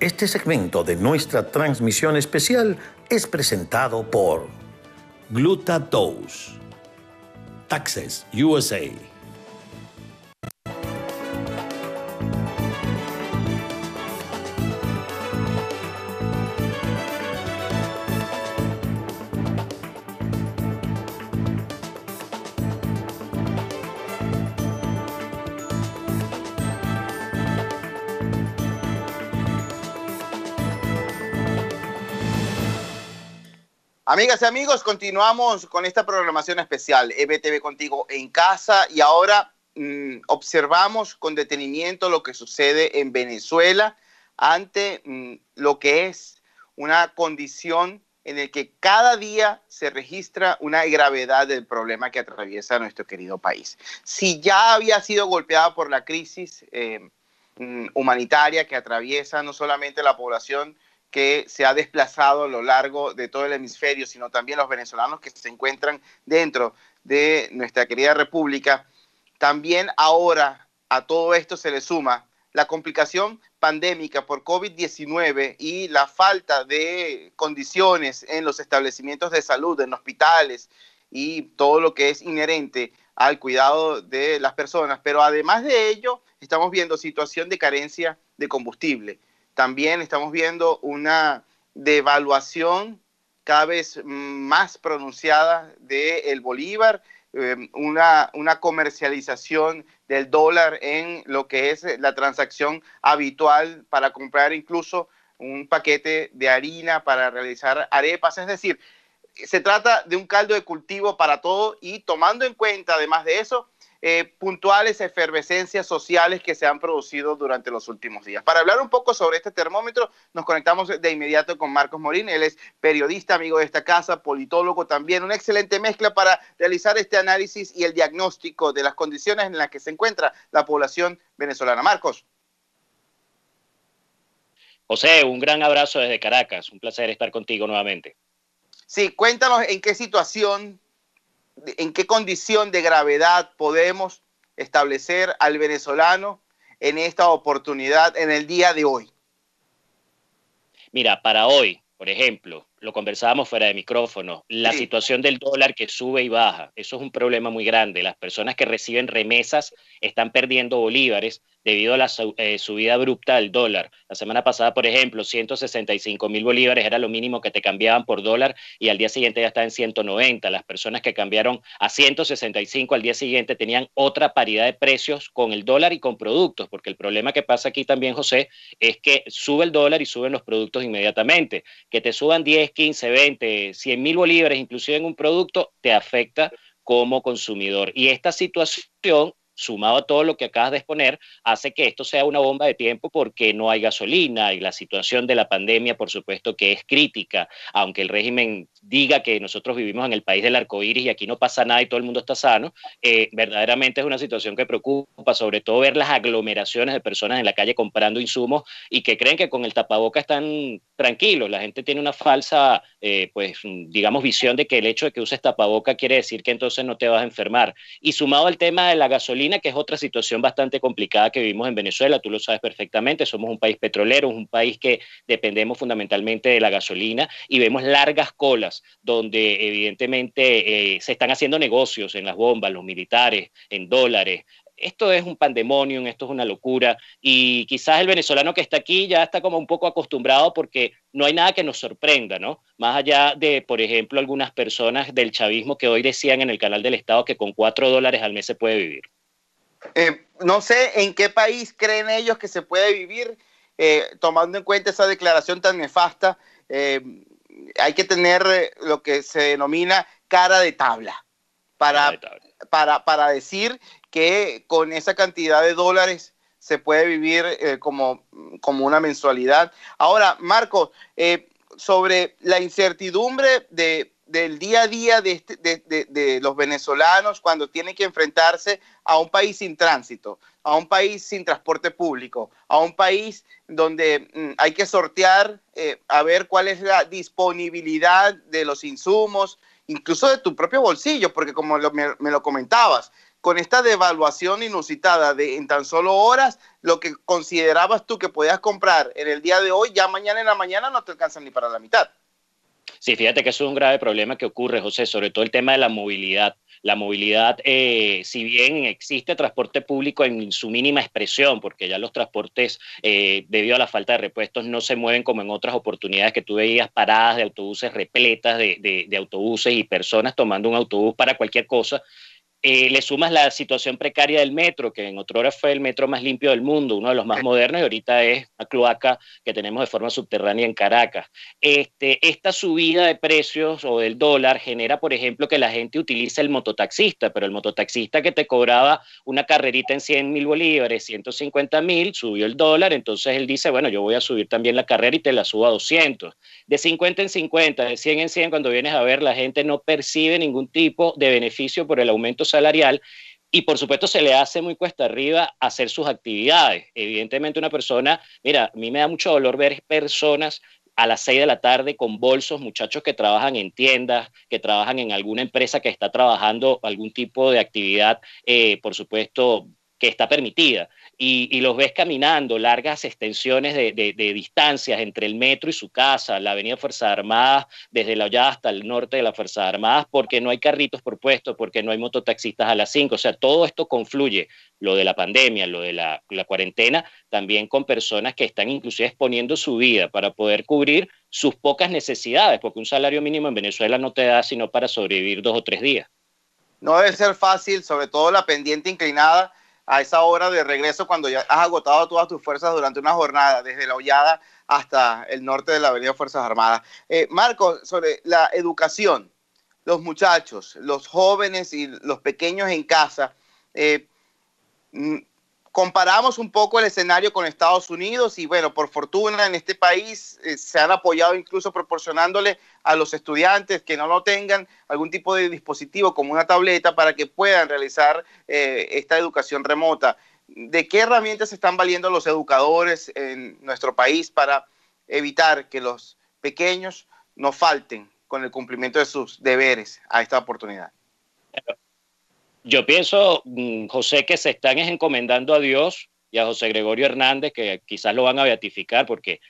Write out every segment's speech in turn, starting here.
Este segmento de nuestra transmisión especial es presentado por Glutatose, Taxes USA. Amigas y amigos, continuamos con esta programación especial, EBTV contigo en casa y ahora mm, observamos con detenimiento lo que sucede en Venezuela ante mm, lo que es una condición en el que cada día se registra una gravedad del problema que atraviesa nuestro querido país. Si ya había sido golpeada por la crisis eh, mm, humanitaria que atraviesa no solamente la población, que se ha desplazado a lo largo de todo el hemisferio, sino también los venezolanos que se encuentran dentro de nuestra querida república. También ahora a todo esto se le suma la complicación pandémica por COVID-19 y la falta de condiciones en los establecimientos de salud, en hospitales y todo lo que es inherente al cuidado de las personas. Pero además de ello, estamos viendo situación de carencia de combustible también estamos viendo una devaluación cada vez más pronunciada del bolívar, em, una, una, comercialización del dólar en lo que es la transacción habitual para comprar incluso un paquete de harina para realizar arepas. Es decir, se trata de un caldo de cultivo para todo y tomando en cuenta además de eso eh, puntuales efervescencias sociales que se han producido durante los últimos días. Para hablar un poco sobre este termómetro, nos conectamos de inmediato con Marcos Morín. Él es periodista, amigo de esta casa, politólogo también. Una excelente mezcla para realizar este análisis y el diagnóstico de las condiciones en las que se encuentra la población venezolana. Marcos. José, un gran abrazo desde Caracas. Un placer estar contigo nuevamente. Sí, cuéntanos en qué situación en qué condición de gravedad podemos establecer al venezolano en esta oportunidad, en el día de hoy? Mira, para hoy, por ejemplo, lo conversábamos fuera de micrófono, la situación del dólar que sube y baja, eso es un problema muy grande. Las personas que reciben remesas están perdiendo bolívares debido a la eh, subida abrupta del dólar. La semana pasada, por ejemplo, 165 mil bolívares era lo mínimo que te cambiaban por dólar y al día siguiente ya está en 190. Las personas que cambiaron a 165 al día siguiente tenían otra paridad de precios con el dólar y con productos, porque el problema que pasa aquí también, José, es que sube el dólar y suben los productos inmediatamente. Que te suban 10, 15, 20, 100 mil bolívares, inclusive en un producto, te afecta como consumidor. Y esta situación sumado a todo lo que acabas de exponer, hace que esto sea una bomba de tiempo porque no hay gasolina y la situación de la pandemia, por supuesto, que es crítica, aunque el régimen diga que nosotros vivimos en el país del arco iris y aquí no pasa nada y todo el mundo está sano, eh, verdaderamente es una situación que preocupa, sobre todo ver las aglomeraciones de personas en la calle comprando insumos y que creen que con el tapaboca están tranquilos. La gente tiene una falsa, eh, pues, digamos, visión de que el hecho de que uses tapaboca quiere decir que entonces no te vas a enfermar. Y sumado al tema de la gasolina, que es otra situación bastante complicada que vivimos en Venezuela, tú lo sabes perfectamente, somos un país petrolero, un país que dependemos fundamentalmente de la gasolina y vemos largas colas donde evidentemente eh, se están haciendo negocios en las bombas, los militares, en dólares, esto es un pandemonio, esto es una locura y quizás el venezolano que está aquí ya está como un poco acostumbrado porque no hay nada que nos sorprenda, ¿no? Más allá de, por ejemplo, algunas personas del chavismo que hoy decían en el canal del Estado que con cuatro dólares al mes se puede vivir. Eh, no sé en qué país creen ellos que se puede vivir, eh, tomando en cuenta esa declaración tan nefasta. Eh, hay que tener lo que se denomina cara de tabla para, para, para decir que con esa cantidad de dólares se puede vivir como, como una mensualidad. Ahora, Marco, sobre la incertidumbre de, del día a día este, de, los venezolanos cuando tienen que enfrentarse a un país sin tránsito, a un país sin transporte público, a un país donde mm, hay que sortear eh, a ver cuál es la disponibilidad de los insumos, incluso de tu propio bolsillo, porque como me, lo comentabas, con esta devaluación inusitada de en tan solo horas, lo que considerabas tú que podías comprar en el día de hoy, ya mañana en la mañana no te alcanzan ni para la mitad. Sí, fíjate que eso es un grave problema que ocurre, José, sobre todo el tema de la movilidad. La movilidad, eh, si bien existe transporte público en su mínima expresión, porque ya los transportes, eh, debido a la falta de repuestos, no se mueven como en otras oportunidades que tú veías paradas de autobuses repletas de autobuses y personas tomando un autobús para cualquier cosa, eh, le sumas la situación precaria del metro, que en otro hora fue el metro más limpio del mundo, uno de los más modernos, y ahorita es la cloaca que tenemos de forma subterránea en Caracas. Este, esta subida de precios o del dólar genera, por ejemplo, que la gente utilice el mototaxista, pero el mototaxista que te cobraba una carrerita en 100 mil bolívares, 150 mil, subió el dólar, entonces él dice, bueno, yo voy a subir también la carrera y te la subo a 200. De 50 en 50, de 100 en 100, cuando vienes a ver, la gente no percibe ningún tipo de beneficio por el aumento salarial y por supuesto se le hace muy cuesta arriba hacer sus actividades. Evidentemente una persona, mira, a mí me da mucho dolor ver personas a las 6 de la tarde con bolsos, muchachos que trabajan en tiendas, que trabajan en alguna empresa que está trabajando algún tipo de actividad, eh, por supuesto, está permitida y, los ves caminando largas extensiones de, distancias entre el metro y su casa, la avenida Fuerzas Armadas, desde la Hollada hasta el norte de las Fuerzas Armadas, porque no hay carritos por puesto, porque no hay mototaxistas a las 5. O sea, todo esto confluye, lo de la pandemia, lo de la, la cuarentena, también con personas que están inclusive exponiendo su vida para poder cubrir sus pocas necesidades, porque un salario mínimo en Venezuela no te da sino para sobrevivir dos o tres días. No debe ser fácil, sobre todo la pendiente inclinada a esa hora de regreso cuando ya has agotado todas tus fuerzas durante una jornada, desde la Hollada hasta el norte de la Avenida Fuerzas Armadas. Eh, Marco, sobre la educación, los muchachos, los jóvenes y los pequeños en casa, eh, comparamos un poco el escenario con Estados Unidos y bueno, por fortuna en este país eh, se han apoyado incluso proporcionándole a los estudiantes que no lo tengan algún tipo de dispositivo como una tableta para que puedan realizar eh, esta educación remota. ¿De qué herramientas están valiendo los educadores en nuestro país para evitar que los pequeños no falten con el cumplimiento de sus deberes a esta oportunidad? Yo pienso, mm, José, que se están encomendando a Dios y a José Gregorio Hernández, que quizás lo van a beatificar, porque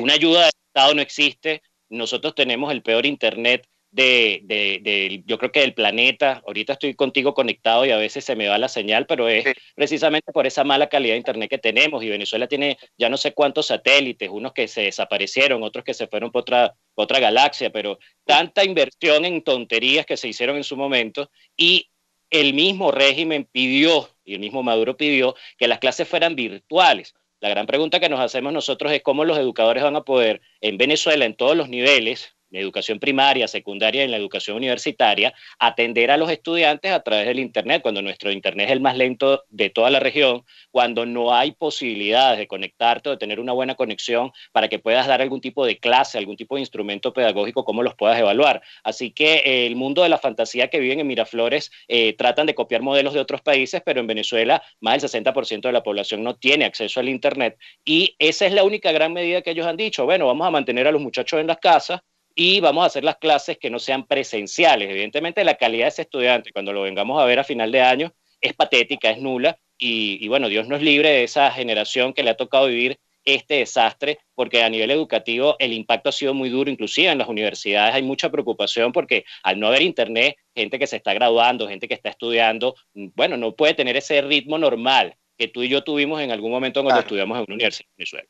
una ayuda del Estado no existe. Nosotros tenemos el peor Internet de, yo creo que del planeta. Ahorita estoy contigo conectado y a veces se me va la señal, pero es precisamente por esa mala calidad de Internet que tenemos. Y Venezuela tiene ya no sé cuántos satélites, unos que se desaparecieron, otros que se fueron por otra, por otra galaxia, pero tanta inversión en tonterías que se hicieron en su momento y el mismo régimen pidió, y el mismo Maduro pidió, que las clases fueran virtuales. La gran pregunta que nos hacemos nosotros es cómo los educadores van a poder en Venezuela, en todos los niveles, en educación primaria, secundaria y en la educación universitaria, atender a los estudiantes a través del Internet, cuando nuestro Internet es el más lento de toda la región, cuando no hay posibilidades de conectarte o de tener una buena conexión para que puedas dar algún tipo de clase, algún tipo de instrumento pedagógico, cómo los puedas evaluar. Así que eh, el mundo de la fantasía que viven en Miraflores eh, tratan de copiar modelos de otros países, pero en Venezuela más del 60% de la población no tiene acceso al Internet y esa es la única gran medida que ellos han dicho, bueno, vamos a mantener a los muchachos en las casas y vamos a hacer las clases que no sean presenciales. Evidentemente la calidad de ese estudiante, cuando lo vengamos a ver a final de año, es patética, es nula, y, bueno, Dios nos libre de esa generación que le ha tocado vivir este desastre, porque a nivel educativo el impacto ha sido muy duro, inclusive en las universidades hay mucha preocupación porque al no haber internet, gente que se está graduando, gente que está estudiando, bueno, no puede tener ese ritmo normal que tú y yo tuvimos en algún momento cuando estudiamos en una universidad en Venezuela.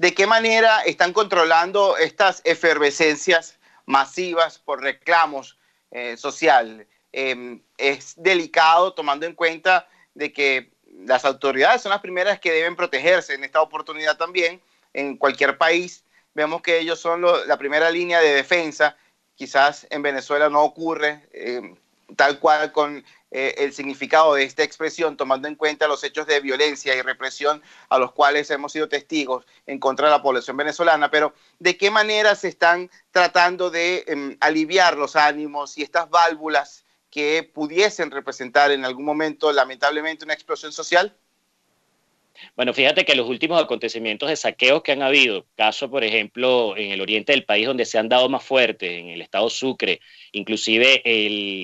¿De qué manera están controlando estas efervescencias masivas por reclamos eh, social? Em, es delicado tomando en cuenta de que las autoridades son las primeras que deben protegerse en esta oportunidad también. En cualquier país vemos que ellos son la primera línea de defensa. Quizás en Venezuela no ocurre em, tal cual con eh, el significado de esta expresión, tomando en cuenta los hechos de violencia y represión a los cuales hemos sido testigos en contra de la población venezolana, pero ¿de qué manera se están tratando de em, aliviar los ánimos y estas válvulas que pudiesen representar en algún momento, lamentablemente, una explosión social? Bueno, fíjate que los últimos acontecimientos de saqueos que han habido, caso por ejemplo en el oriente del país donde se han dado más fuertes, en el estado Sucre, inclusive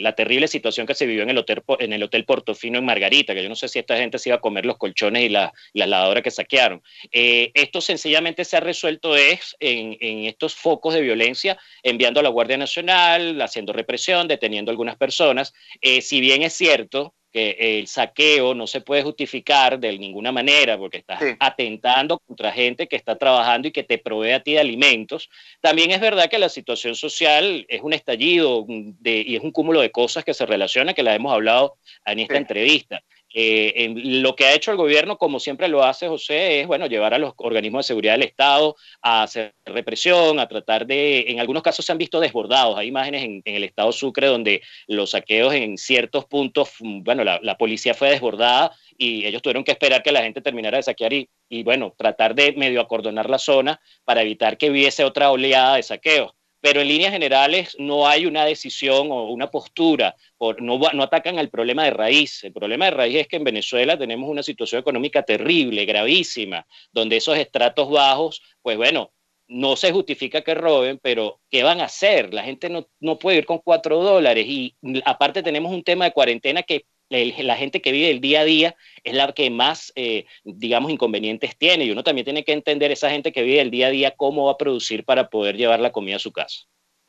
la terrible situación que se vivió en el, hotel, en el Hotel Portofino en Margarita, que yo no sé si esta gente se iba a comer los colchones y la, las lavadoras que saquearon. Eh, esto sencillamente se ha resuelto es en, estos focos de violencia, enviando a la Guardia Nacional, haciendo represión, deteniendo a algunas personas. Eh, si bien es cierto, que el saqueo no se puede justificar de ninguna manera porque estás atentando contra gente que está trabajando y que te provee a ti de alimentos. También es verdad que la situación social es un estallido de, y es un cúmulo de cosas que se relacionan, que la hemos hablado en esta entrevista. Eh, lo que ha hecho el gobierno, como siempre lo hace José, es bueno, llevar a los organismos de seguridad del Estado a hacer represión, a tratar de, en algunos casos se han visto desbordados. Hay imágenes en, el Estado Sucre donde los saqueos en ciertos puntos, bueno, la, policía fue desbordada y ellos tuvieron que esperar que la gente terminara de saquear y, y bueno, tratar de medio acordonar la zona para evitar que hubiese otra oleada de saqueos pero en líneas generales no hay una decisión o una postura, no, no atacan al problema de raíz. El problema de raíz es que en Venezuela tenemos una situación económica terrible, gravísima, donde esos estratos bajos, pues bueno, no se justifica que roben, pero ¿qué van a hacer? La gente no, no puede ir con cuatro dólares y aparte tenemos un tema de cuarentena que la gente que vive el día a día es la que más, eh, digamos, inconvenientes tiene. Y uno también tiene que entender esa gente que vive el día a día cómo va a producir para poder llevar la comida a su casa.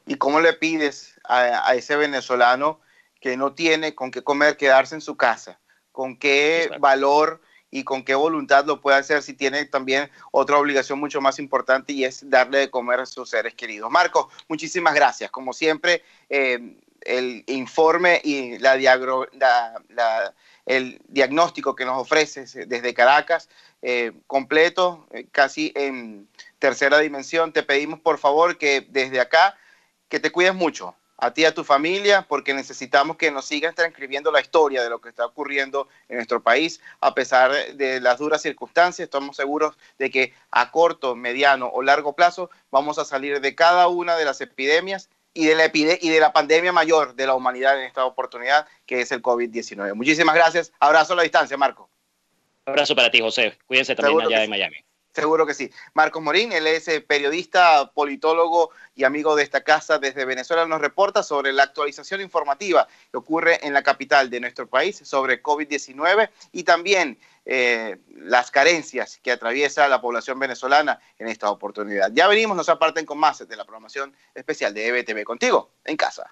¿Y cómo le pides a, ese venezolano que no tiene con qué comer quedarse en su casa? ¿Con qué valor y con qué voluntad lo puede hacer si tiene también otra obligación mucho más importante y es darle de comer a sus seres queridos? Marco, muchísimas gracias. Como siempre, eh, el informe y la, el diagnóstico que nos ofreces desde Caracas, eh, completo, eh, casi en tercera dimensión. Te pedimos por favor que desde acá, que te cuides mucho, a ti y a tu familia, porque necesitamos que nos sigas transcribiendo la historia de lo que está ocurriendo en nuestro país, a pesar de las duras circunstancias. Estamos seguros de que a corto, mediano o largo plazo vamos a salir de cada una de las epidemias y de, la y de la pandemia mayor de la humanidad en esta oportunidad, que es el COVID-19. Muchísimas gracias. Abrazo a la distancia, Marco. Abrazo para ti, José. Cuídense también allá de Miami. Seguro que sí. Marcos Morín, él es eh, periodista, politólogo y amigo de esta casa desde Venezuela, nos reporta sobre la actualización informativa que ocurre en la capital de nuestro país sobre COVID-19 y también eh, las carencias que atraviesa la población venezolana en esta oportunidad. Ya venimos, nos aparten con más de la programación especial de EBTV contigo, en casa.